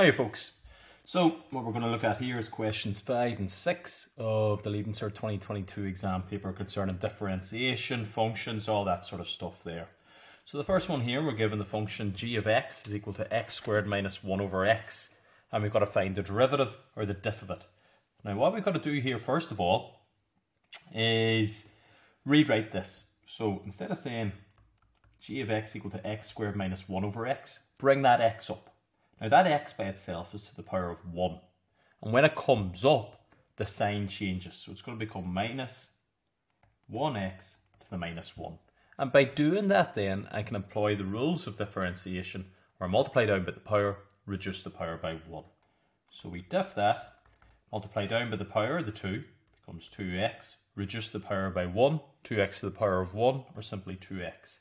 Hi folks. So what we're going to look at here is questions 5 and 6 of the Leaving Cert 2022 exam paper concerning differentiation, functions, all that sort of stuff there. So the first one here, we're given the function g of x is equal to x squared minus 1 over x, and we've got to find the derivative or the diff of it. Now what we've got to do here first of all is rewrite this. So instead of saying g of x equal to x squared minus 1 over x, bring that x up. Now that x by itself is to the power of 1. And when it comes up, the sign changes. So it's going to become minus 1x to the minus 1. And by doing that then, I can employ the rules of differentiation, where multiply down by the power, reduce the power by 1. So we diff that, multiply down by the power, the 2, becomes 2x, reduce the power by 1, 2x to the power of 1, or simply 2x.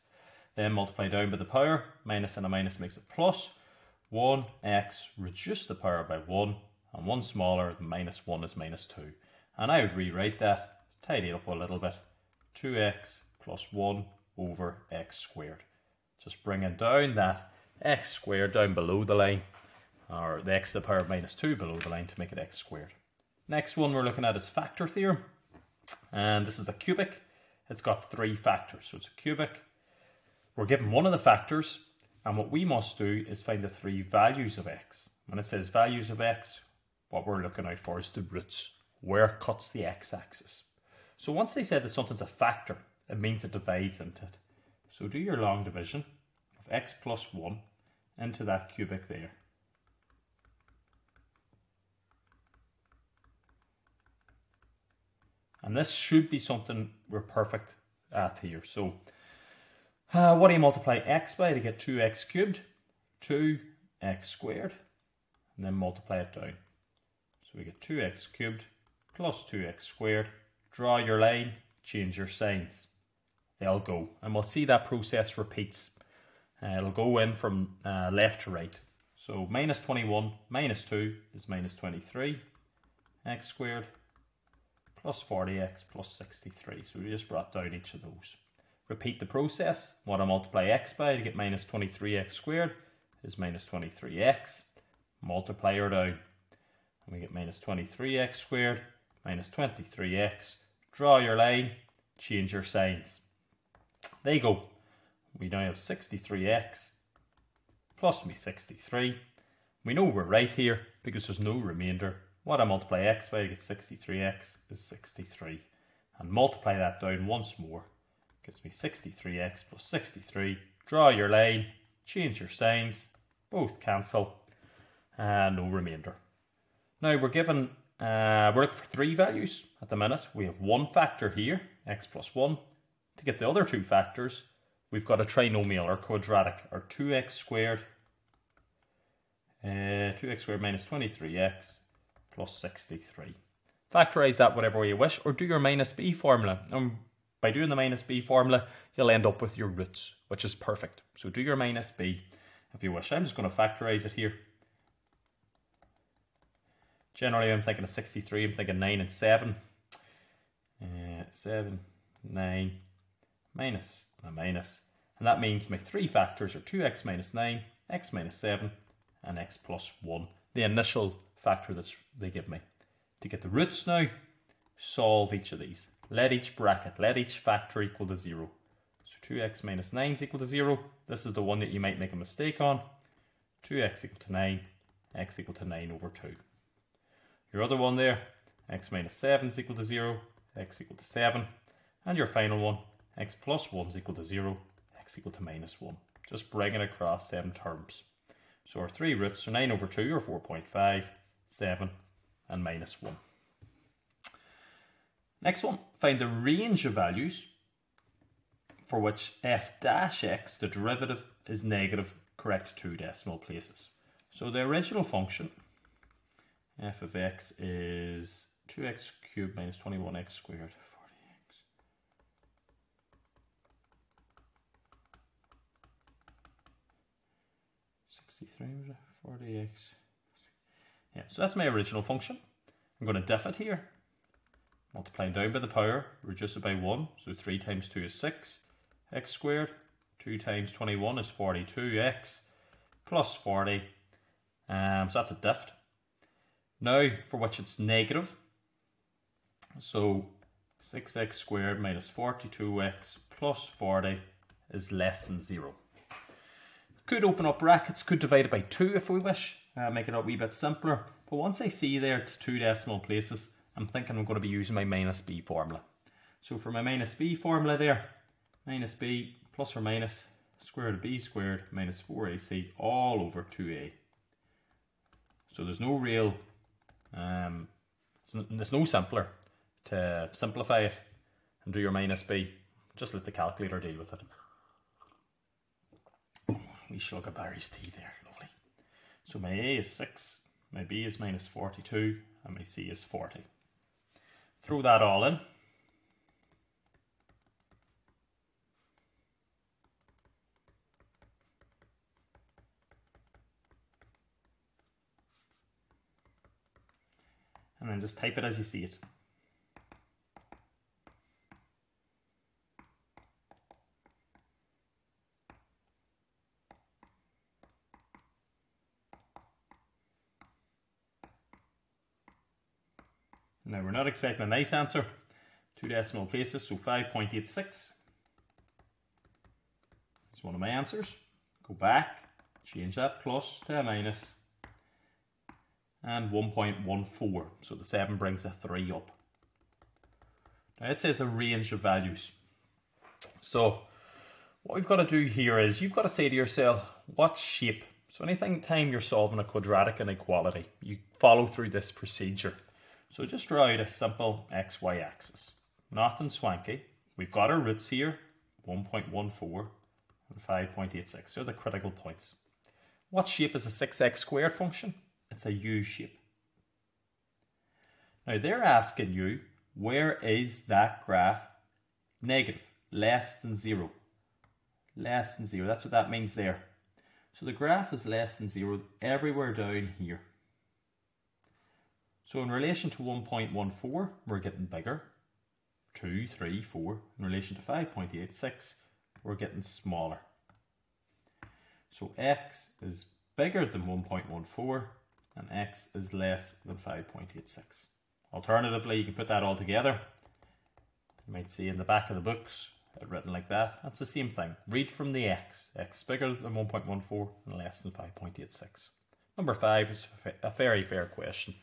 Then multiply down by the power, minus and a minus makes it plus, 1x reduce the power by 1 and 1 smaller than minus 1 is minus 2. And I would rewrite that, tidy it up a little bit, 2x plus 1 over x squared. Just bringing down that x squared down below the line, or the x to the power of minus 2 below the line to make it x squared. Next one we're looking at is factor theorem. And this is a cubic. It's got three factors, so it's a cubic. We're given one of the factors, and what we must do is find the three values of x. When it says values of x, what we're looking out for is the roots, where it cuts the x-axis. So once they said that something's a factor, it means it divides into it. So do your long division of x plus 1 into that cubic there. And this should be something we're perfect at here. So uh, what do you multiply x by to get 2x cubed? 2x squared. And then multiply it down. So we get 2x cubed plus 2x squared. Draw your line, change your signs. They'll go. And we'll see that process repeats. Uh, it'll go in from uh, left to right. So minus 21 minus 2 is minus 23 x squared plus 40x plus 63. So we just brought down each of those. Repeat the process. What I multiply x by to get minus 23x squared is minus 23x. Multiply her down. And we get minus 23x squared minus 23x. Draw your line, change your signs. There you go. We now have 63x plus me 63. We know we're right here because there's no remainder. What I multiply x by to get 63x is 63. And multiply that down once more Gives me 63x plus 63. Draw your line, change your signs, both cancel, and no remainder. Now we're given, uh, we're looking for three values at the minute. We have one factor here, x plus 1. To get the other two factors, we've got a trinomial or quadratic, or 2x squared, uh, 2x squared minus 23x plus 63. Factorize that whatever way you wish, or do your minus b formula. Um, by doing the minus b formula, you'll end up with your roots, which is perfect. So do your minus b if you wish. I'm just going to factorize it here. Generally, I'm thinking of 63, I'm thinking 9 and 7. Uh, 7, 9, minus a minus. And that means my three factors are 2x minus 9, x minus 7, and x plus 1. The initial factor that they give me. To get the roots now, solve each of these. Let each bracket, let each factor equal to 0. So 2x minus 9 is equal to 0. This is the one that you might make a mistake on. 2x equal to 9, x equal to 9 over 2. Your other one there, x minus 7 is equal to 0, x equal to 7. And your final one, x plus 1 is equal to 0, x equal to minus 1. Just bringing across them terms. So our three roots are 9 over 2 or 4.5, 7 and minus 1. Next one, find the range of values for which f dash x, the derivative, is negative correct two decimal places. So the original function, f of x is 2x cubed minus 21x squared, 40x. Sixty-three? Forty x. Yeah, so that's my original function. I'm going to diff it here multiplying down by the power, reduce it by 1, so 3 times 2 is 6, x squared, 2 times 21 is 42x, plus 40, Um, so that's a diff. Now, for which it's negative. So 6x squared minus 42x plus 40 is less than 0. Could open up brackets, could divide it by 2 if we wish, uh, make it a wee bit simpler. But once I see there it's two decimal places, I'm thinking I'm going to be using my minus b formula. So for my minus b formula there, minus b plus or minus square root of b squared minus 4ac all over 2a. So there's no real, um, it's no simpler to simplify it and do your minus b. Just let the calculator deal with it. We sugar berries tea there, lovely. So my a is 6, my b is minus 42, and my c is 40. Throw that all in. And then just type it as you see it. Now we're not expecting a nice answer. Two decimal places, so 5.86. It's one of my answers. Go back, change that plus to a minus, and 1.14. So the 7 brings a 3 up. Now it says a range of values. So what we've got to do here is you've got to say to yourself, what shape? So anything time you're solving a quadratic inequality, you follow through this procedure. So just draw out a simple xy axis. Nothing swanky. We've got our roots here, 1.14 and 5.86. So the critical points. What shape is a 6x squared function? It's a U shape. Now they're asking you, where is that graph negative? Less than zero. Less than zero. That's what that means there. So the graph is less than zero everywhere down here. So in relation to 1.14, we're getting bigger. 2, 3, 4. In relation to 5.86, we're getting smaller. So x is bigger than 1.14 and x is less than 5.86. Alternatively, you can put that all together. You might see in the back of the books uh, written like that. That's the same thing. Read from the x. x bigger than 1.14 and less than 5.86. Number 5 is a very fair question.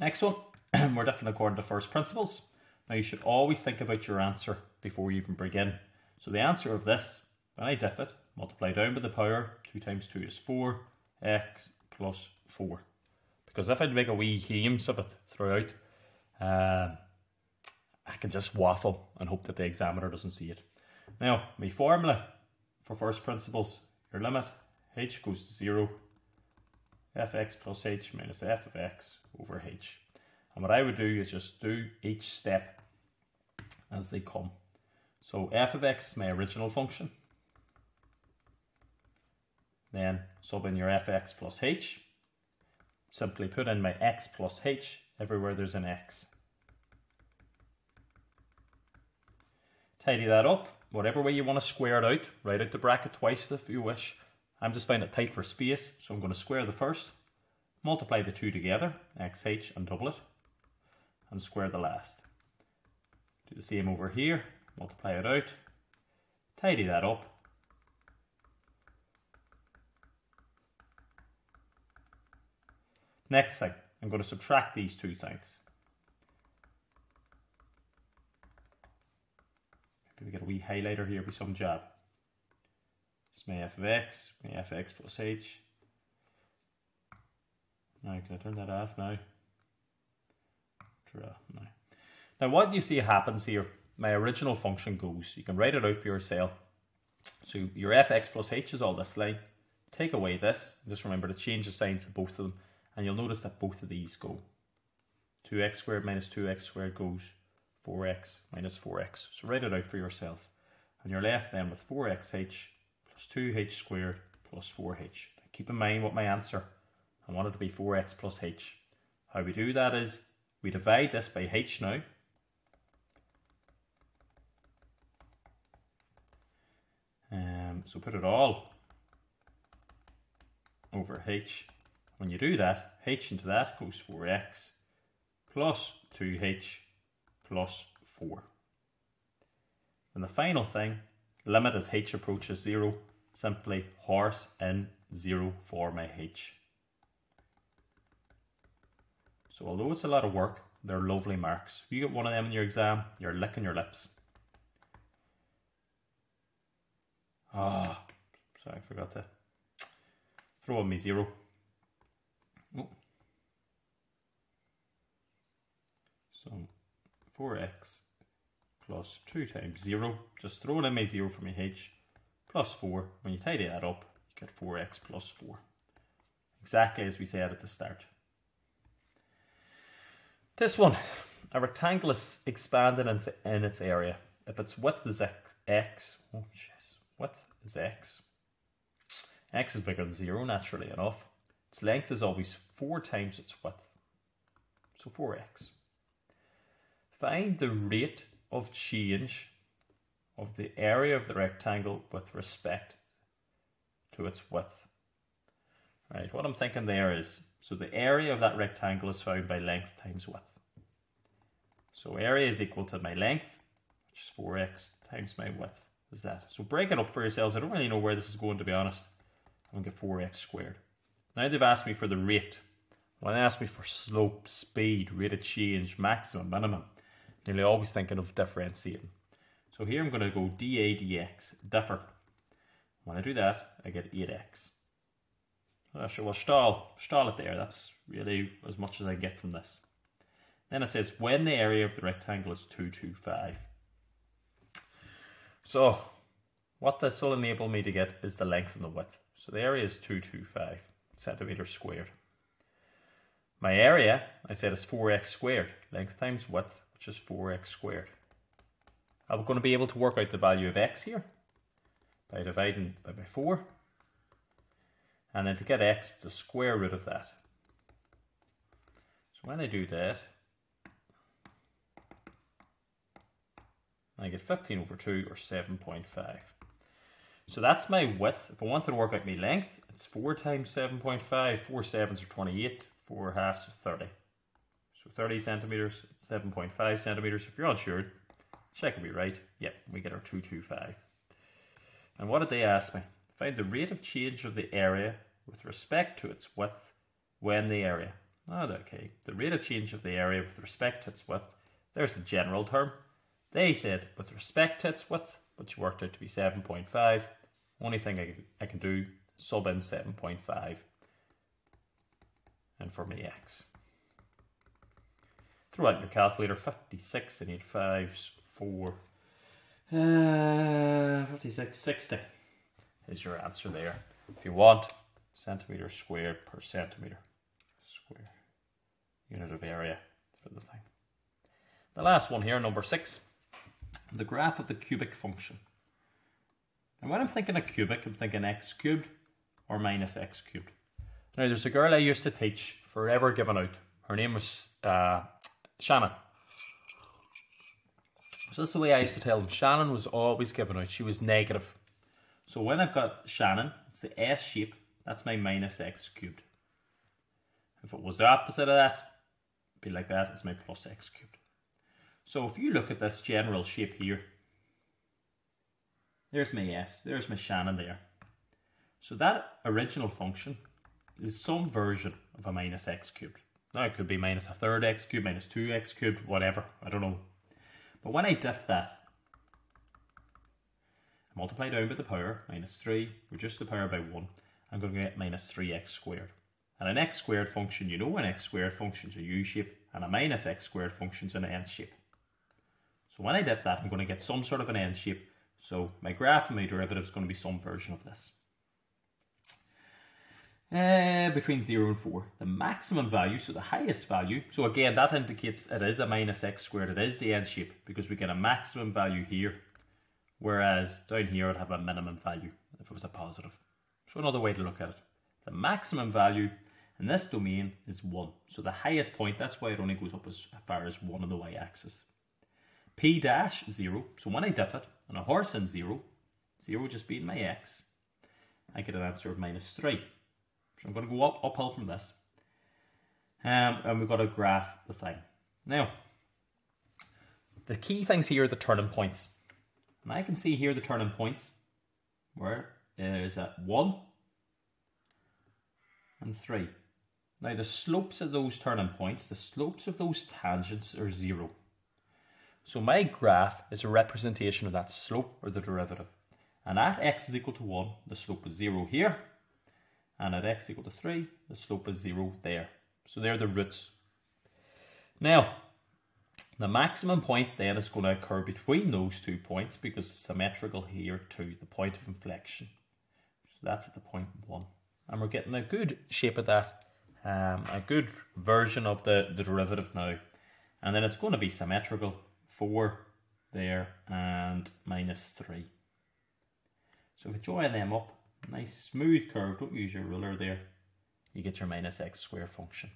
Next one, we're different according to first principles. Now you should always think about your answer before you even begin. So the answer of this, when I diff it, multiply down by the power, 2 times 2 is 4, x plus 4. Because if I'd make a wee games of it throughout, uh, I can just waffle and hope that the examiner doesn't see it. Now, my formula for first principles, your limit, h goes to 0, fx plus h minus f of x over h. And what I would do is just do each step as they come. So f of x is my original function. Then sub in your fx plus h. Simply put in my x plus h everywhere there's an x. Tidy that up. Whatever way you want to square it out, write out the bracket twice if you wish. I'm just finding it tight for space, so I'm going to square the first, multiply the two together, xh, and double it, and square the last. Do the same over here, multiply it out, tidy that up, Next thing, I'm going to subtract these two things. Maybe we get a wee highlighter here with some jab. It's my f of x, my fx plus h. Now, can I turn that off now? Now. Now, what you see happens here, my original function goes, you can write it out for yourself. So your fx plus h is all this line. Take away this, just remember to change the signs of both of them, and you'll notice that both of these go. 2x squared minus 2x squared goes 4x minus 4x. So write it out for yourself. And you're left then with 4xh plus 2h squared plus 4h. Keep in mind what my answer, I want it to be 4x plus h. How we do that is, we divide this by h now. Um, so put it all over h When you do that, h into that goes 4x plus 2h plus 4. And the final thing, limit as h approaches 0, simply horse in 0 for my h. So although it's a lot of work, they're lovely marks. If you get one of them in your exam, you're licking your lips. Ah, oh, sorry, I forgot to throw on me zero. Oh. So 4x plus 2 times 0, just throw in my 0 for my h, plus 4. When you tidy that up, you get 4x plus 4. Exactly as we said at the start. This one, a rectangle is expanded in its area. If its width is x, x oh jeez, width is x. x is bigger than 0, naturally enough. Its length is always 4 times its width. So 4x. Find the rate of change of the area of the rectangle with respect to its width. Right, what I'm thinking there is, so the area of that rectangle is found by length times width. So area is equal to my length, which is 4x, times my width is that. So break it up for yourselves. I don't really know where this is going, to be honest. I'm going to get 4x squared. Now they've asked me for the rate. When they ask me for slope, speed, rate of change, maximum, minimum, nearly always thinking of differentiating. So here I'm going to go dA dx, differ. When I do that, I get 8x. Uh, sure, well, stall, stall it there. That's really as much as I get from this. Then it says when the area of the rectangle is 225. So what this will enable me to get is the length and the width. So the area is 225 centimeters squared. My area, I said, is 4x squared. Length times width, which is 4x squared. I'm going to be able to work out the value of x here by dividing by 4 and then to get x, it's a square root of that. So when I do that, I get 15 over 2 or 7.5. So that's my width. If I wanted to work out my length, it's 4 times 7.5. 4 sevens are 28. 4 halves are 30. So 30 centimetres, 7.5 centimetres. If you're unsure, check it be right. Yep, we get our 225. And what did they ask me? Find the rate of change of the area with respect to its width when the area. Oh, okay. The rate of change of the area with respect to its width. There's the general term. They said with respect to its width, which worked out to be 7.5. Only thing I, I can do, sub in 7.5. And for me x. Throw out your calculator, 56 and 85 4. Uh, 56, 60 is your answer there. If you want, centimeter squared per centimeter square unit of area for the thing. The last one here, number six, the graph of the cubic function. And when I'm thinking of cubic, I'm thinking x cubed or minus x cubed. Now, there's a girl I used to teach, forever given out. Her name was uh, Shannon. So that's the way I used to tell them. Shannon was always given out. She was negative. So when I've got Shannon, it's the S shape, that's my minus x cubed. If it was the opposite of that, be like that, it's my plus x cubed. So if you look at this general shape here, there's my s, there's my Shannon there. So that original function is some version of a minus x cubed. It could be minus a third x cubed, minus 2x cubed, whatever, I don't know. But when I diff that, multiply down by the power, minus 3, reduce the power by 1, I'm going to get minus 3x squared. And an x squared function, you know an x squared function is a u shape, and a minus x squared function is an n shape. So when I diff that, I'm going to get some sort of an n shape. So my graph and my derivative is going to be some version of this. Uh, between 0 and 4. The maximum value, so the highest value, so again that indicates it is a minus x squared, it is the n shape, because we get a maximum value here Whereas down here I'd have a minimum value if it was a positive. So another way to look at it. The maximum value in this domain is 1. So the highest point, that's why it only goes up as far as 1 on the y-axis. P dash 0, so when I diff it, on a horse in 0, 0 just being my x, I get an answer of minus 3. So I'm going to go up uphill from this. Um, and we've got to graph the thing. Now, the key things here are the turning points. And I can see here the turning points where is at 1 and 3. Now the slopes of those turning points, the slopes of those tangents are 0. So my graph is a representation of that slope or the derivative. And at x is equal to 1, the slope is 0 here. And at x equal to 3, the slope is 0 there. So they're the roots. Now, the maximum point then is going to occur between those two points because it's symmetrical here to the point of inflection. So that's at the point 1. And we're getting a good shape of that, um, a good version of the, the derivative now. And then it's going to be symmetrical, 4 there and minus 3. So if you join them up, nice smooth curve, don't use your ruler there, you get your minus x square function.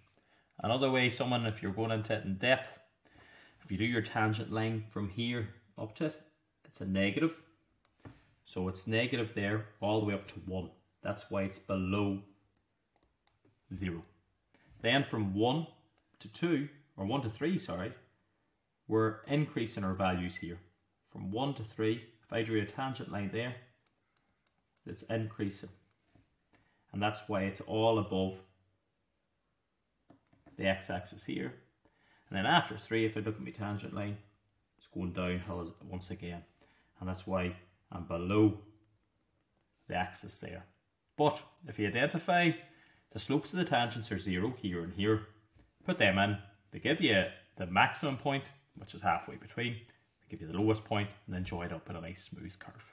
Another way, someone, if you're going into it in depth, if you do your tangent line from here up to it, it's a negative. So it's negative there all the way up to 1. That's why it's below 0. Then from 1 to 2, or 1 to 3, sorry, we're increasing our values here. From 1 to 3, if I drew a tangent line there, it's increasing. And that's why it's all above the x-axis here. And then after 3, if I look at my tangent line, it's going downhill once again. And that's why I'm below the axis there. But if you identify the slopes of the tangents are 0 here and here, put them in. They give you the maximum point, which is halfway between. They give you the lowest point, and then join it up in a nice smooth curve.